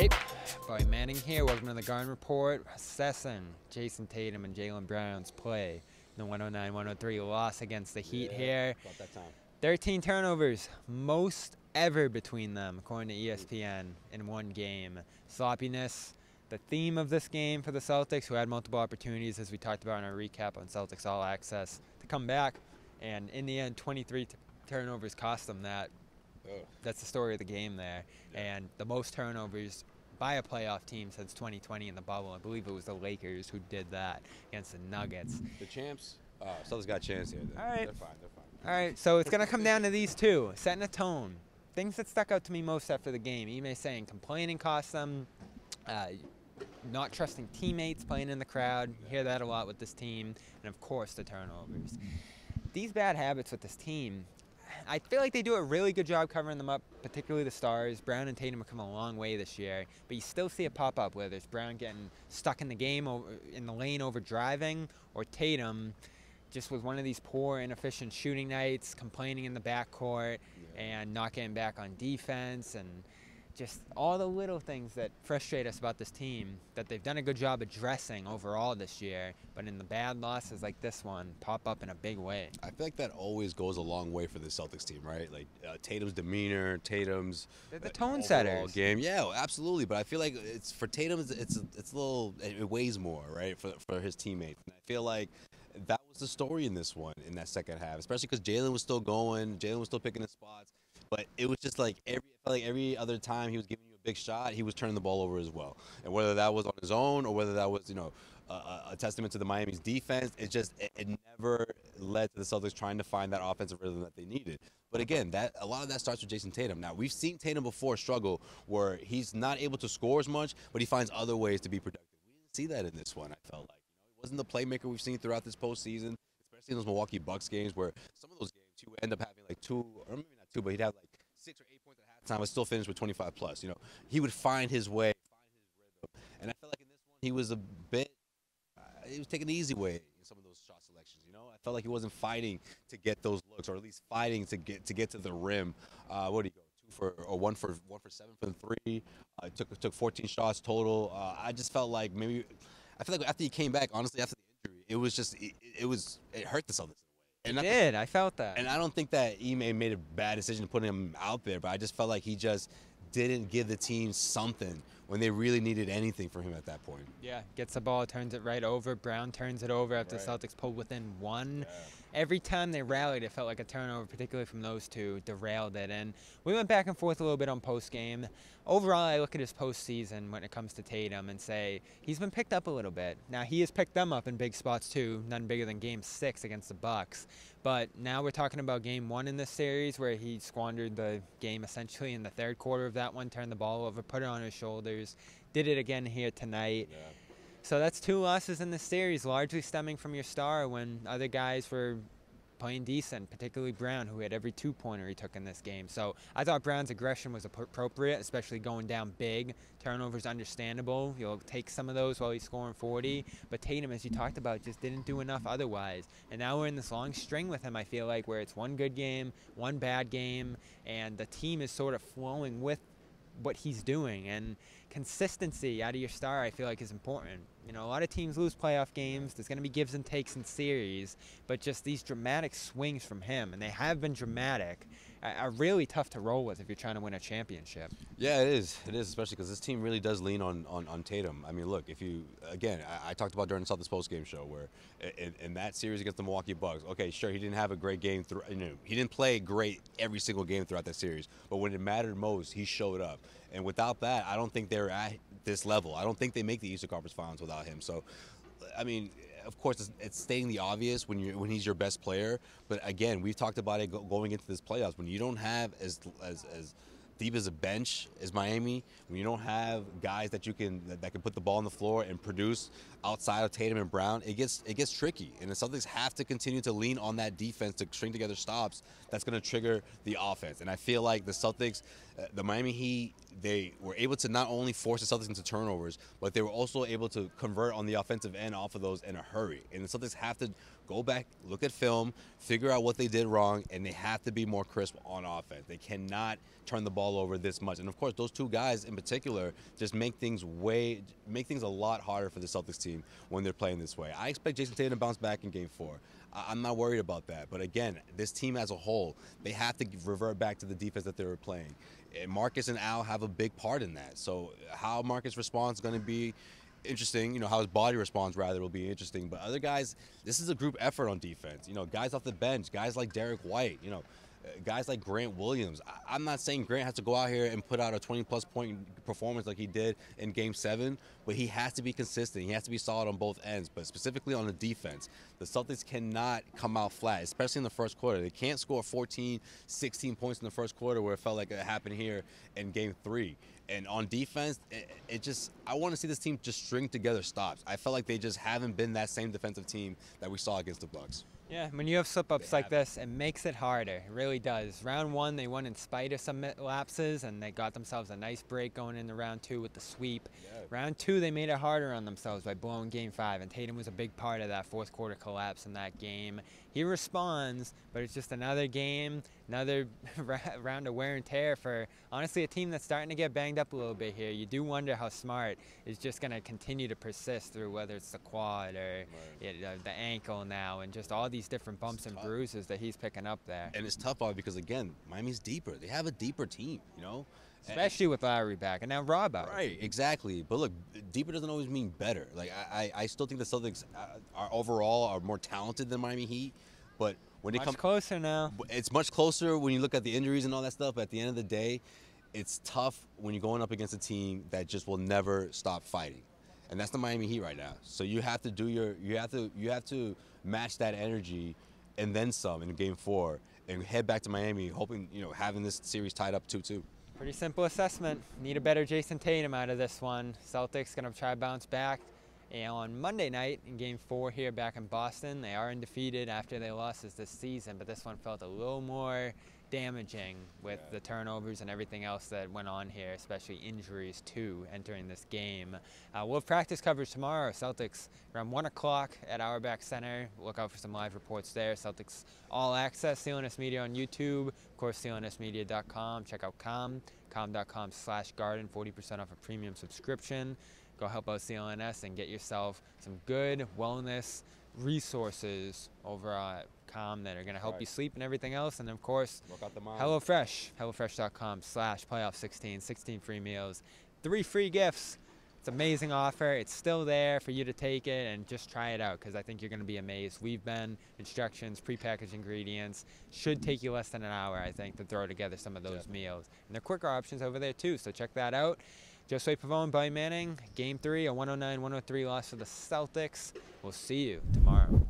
Hey, Bobby Manning here. Welcome to the Garden Report. Assessing Jayson Tatum and Jaylen Brown's play. In the 109-103 loss against the Heat Yeah, here. About that time. 13 turnovers, most ever between them, according to ESPN, in one game. Sloppiness, the theme of this game for the Celtics, who had multiple opportunities, as we talked about in our recap on Celtics All Access, to come back. And in the end, 23 t- turnovers cost them that. Ugh. That's the story of the game there. Yeah. And the most turnovers by a playoff team since 2020 in the bubble. I believe it was the Lakers who did that against the Nuggets. The champs. Uh, Celtics got a chance here. They're, All right. They're fine. They're fine. All right, so it's going to come down to these two, setting a tone. Things that stuck out to me most after the game. Ime saying complaining cost them, uh, not trusting teammates playing in the crowd. You hear that a lot with this team. And of course, the turnovers. These bad habits with this team, I feel like they do a really good job covering them up, particularly the stars. Brown and Tatum have come a long way this year, but you still see it pop up whether it's Brown getting stuck in the game over, in the lane over driving, or Tatum just with one of these poor, inefficient shooting nights, complaining in the backcourt, and not getting back on defense, and just all the little things that frustrate us about this team that they've done a good job addressing overall this year, but in the bad losses like this one, pop up in a big way. I feel like that always goes a long way for the Celtics team, right? Like uh, Tatum's demeanor, Tatum's They're the uh, tone setters. game. Yeah, absolutely. But I feel like it's for Tatum. It's it's, it's a little. It weighs more, right, for for his teammates. And I feel like that was the story in this one in that second half, especially because Jaylen was still going. Jaylen was still picking his spots, but it was just like every like every other time he was giving you a big shot, he was turning the ball over as well. And whether that was on his own or whether that was you know a, testament to the Miami's defense, it just it, it never led to the Celtics trying to find that offensive rhythm that they needed. But again, that a lot of that starts with Jayson Tatum. Now we've seen Tatum before struggle where he's not able to score as much, but he finds other ways to be productive. We didn't see that in this one. I felt like you know he wasn't the playmaker we've seen throughout this postseason, especially in those Milwaukee Bucks games where some of those games would end up having like two, or maybe two, but he'd have like six or eight points at halftime, but still finish with 25 plus. You know, he would find his way, find his and I felt like in this one he was a bit uh, he was taking the easy way in some of those shot selections. You know, I felt like he wasn't fighting to get those looks, or at least fighting to get to get to the rim. Uh, what do you go? Two for or one for one for seven from three. Uh, took took 14 shots total. Uh, I just felt like maybe I feel like after he came back, honestly, after the injury, it was just it, it was it hurt the Celtics. And I did. I felt that. and I don't think that Ime made a bad decision putting him out there, but I just felt like he just didn't give the team something when they really needed anything from him at that point. yeah, gets the ball, turns it right over. Brown turns it over after Right. the Celtics pulled within one. Every time they rallied, it felt like a turnover, particularly from those two, derailed it. And we went back and forth a little bit on post game. Overall, I look at his postseason when it comes to Tatum and say he's been picked up a little bit. Now he has picked them up in big spots too, none bigger than Game Six against the Bucks. But now we're talking about Game One in this series, where he squandered the game essentially in the third quarter of that one, turned the ball over, put it on his shoulders. Did it again here tonight. So that's two losses in the series, largely stemming from your star when other guys were playing decent, particularly Brown, who had every two pointer he took in this game. So I thought Brown's aggression was appropriate, especially going down big. Turnovers understandable. You'll take some of those while he's scoring 40. But Tatum, as you talked about, just didn't do enough otherwise. And now we're in this long string with him, I feel like, where it's one good game, one bad game, and the team is sort of flowing with what he's doing and consistency out of your star I feel like is important. You know, a lot of teams lose playoff games. There's going to be gives and takes in series, but just these dramatic swings from him, and they have been dramatic, are- really tough to roll with if you're trying to win a championship. Yeah, it is. It is, especially because this team really does lean on, on, on Tatum. I mean, look, if you again, I, I talked about during the Celtics post game show where in, in that series against the Milwaukee Bucks, okay, sure, he didn't have a great game through. You know, he didn't play great every single game throughout that series, but when it mattered most, he showed up. And without that, I don't think they're at this level. I don't think they make the Eastern Conference Finals without him. So, I mean, of course, it's, it's stating the obvious when you when he's your best player. But again, we've talked about it go, going into this playoffs when you don't have as as as deep as a bench as Miami, when you don't have guys that you can that, that can put the ball on the floor and produce outside of Tatum and Brown, it gets it gets tricky. And the Celtics have to continue to lean on that defense to string together stops that's going to trigger the offense. And I feel like the Celtics, uh, the Miami Heat, they were able to not only force the Celtics into turnovers, but they were also able to convert on the offensive end off of those in a hurry. And the Celtics have to go back, look at film, figure out what they did wrong, and they have to be more crisp on offense. They cannot turn the ball over this much. And of course, those two guys in particular just make things way make things a lot harder for the Celtics team when they're playing this way. I expect Jayson Tatum to bounce back in Game Four. I'm not worried about that. But again, this team as a whole, they have to revert back to the defense that they were playing. And Marcus and Al have a big part in that. So how Marcus responds is going to be interesting. You know, how his body responds rather will be interesting. But other guys, this is a group effort on defense. You know, guys off the bench, guys like Derrick White. You know, guys like Grant Williams. I, am not saying Grant has to go out here and put out a 20 plus point performance like he did in game seven, but he has to be consistent. He has to be solid on both ends, but specifically on the defense. The Celtics cannot come out flat, especially in the first quarter. They can't score 14, 16 points in the first quarter where it felt like it happened here in game three. And on defense, it, it just, I want to see this team just string together stops. I felt like they just haven't been that same defensive team that we saw against the Bucks. Yeah, when you have slip-ups like this, it makes it harder. It really does. Round one, they won in spite of some lapses, and they got themselves a nice break going into round two with the sweep. Yeah. Round two, they made it harder on themselves by blowing game five, and Tatum was a big part of that fourth quarter collapse in that game. He responds, but it's just another game, another round of wear and tear for, honestly, a team that's starting to get banged up a little bit here. You do wonder how Smart is just going to continue to persist through whether it's the quad or right. it, uh, the ankle now, and just all these different bumps and bruises that he's picking up there. And it's tough, Bob, because again, Miami's deeper. They have a deeper team, you know. Especially with Lowry back and now Rob out. Right, exactly. But look, deeper doesn't always mean better. Like I, I still think the Celtics uh, are overall are more talented than Miami Heat, but when much it comes closer now, it's much closer when you look at the injuries and all that stuff. But at the end of the day, it's tough when you're going up against a team that just will never stop fighting and that's the Miami Heat right now. So you have to do your you have to you have to match that energy and then some in game four and head back to Miami, hoping you know having this series tied up two two. Pretty simple assessment. Need a better Jayson Tatum out of this one. Celtics gonna try to bounce back. And on Monday night in Game Four here back in Boston, they are undefeated after they lost this season, but this one felt a little more damaging with yeah. the turnovers and everything else that went on here, especially injuries too entering this game. Uh, we'll have practice coverage tomorrow. Celtics around 1 o'clock at Auerbach Center. Look out for some live reports there. Celtics All Access, CLNS Media on YouTube. Of course, clnsmedia.calm. Check out com, calm.com slash garden, 40% off a premium subscription. Go help out CLNS and get yourself some good wellness resources over at calm that are going to help right. you sleep and everything else. And of course, HelloFresh, HelloFresh.com slash playoff 16, 16 free meals, three free gifts. It's an amazing offer. It's still there for you to take it and just try it out because I think you're going to be amazed. We've been instructions, prepackaged ingredients. Should take you less than an hour, I think, to throw together some of those yeah. meals. And there are quicker options over there too, so check that out. Josue Pavon, Bobby Manning, Game 3, a 109-103 loss for the Celtics. We'll see you tomorrow.